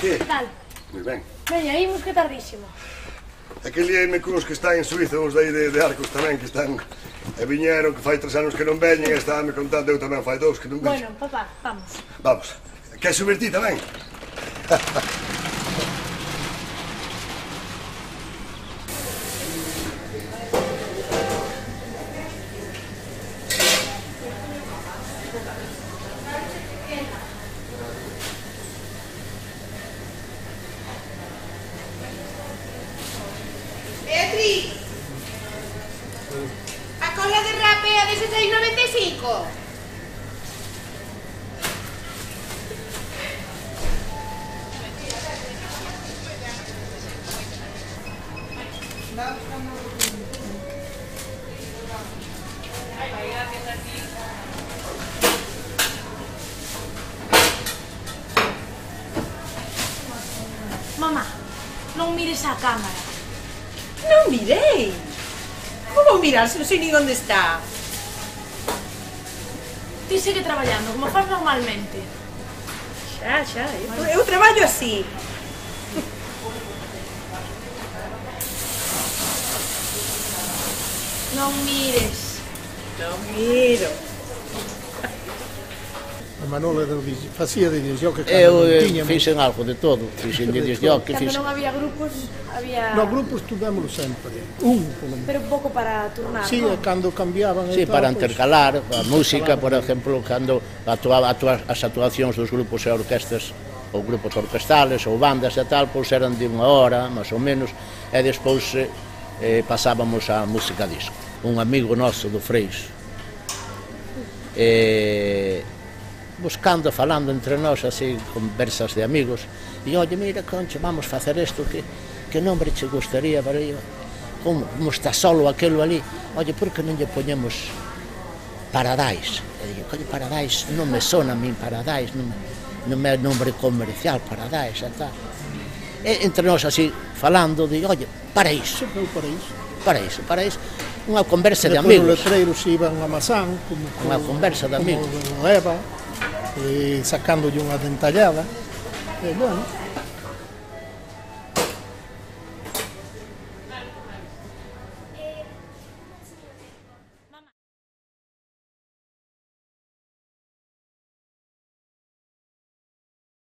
Que? Tal? Moi ben. Veña, imos que tardísimo. É que liaime cuns que están en Suiza, uns dai de, de Arcos tamén, que están... E viñeron que fai tres anos que non veñen, e estábame contando eu tamén fai dous que non veñen. Bueno, papá, vamos. Vamos. Queres subir ti tamén? rico. Mamá, non mires a cámara. Non mirei. Como mirar se non sei ni onde está? ti sigue traballando, como faz normalmente. Xa, xa, eu, eu traballo así. Non mires. Non miro. A Manolo era, de- facía de disjoque cando Eu non tiñamos. fixen algo de todo, fixen de disjockey, Cando fixen... non había grupos, había... No grupo estuvémoslo sempre. Un, polo menos. Pero pouco para turnar, Sí, cando cambiaban e Sí, tal, para pois, intercalar a música, por exemplo, cando actuaba, atua, as actuacións dos grupos e orquestas ou grupos orquestales ou bandas e tal, pois eran de unha hora, máis ou menos, e despois eh, eh, pasábamos a música disco. Un amigo noso do Freixo, eh, buscando, falando entre nós, así, conversas de amigos, e oye, mira, conche, vamos facer isto, que, que nombre che gustaría para ello? Como, como está solo aquelo ali? Oye, por que non lle poñemos Paradise? E digo, oye, Paradise non me sona a min Paradise, non, non me é nombre comercial Paradise, e tal. E entre nós así, falando, digo, oye, Paraíso. Sempre para iso, para iso, Unha conversa de amigos. Os letreiros iban a Mazán. Como, como, Unha conversa de amigos. Como Eva. eh, sacando yo una dentallada. Eh, bueno,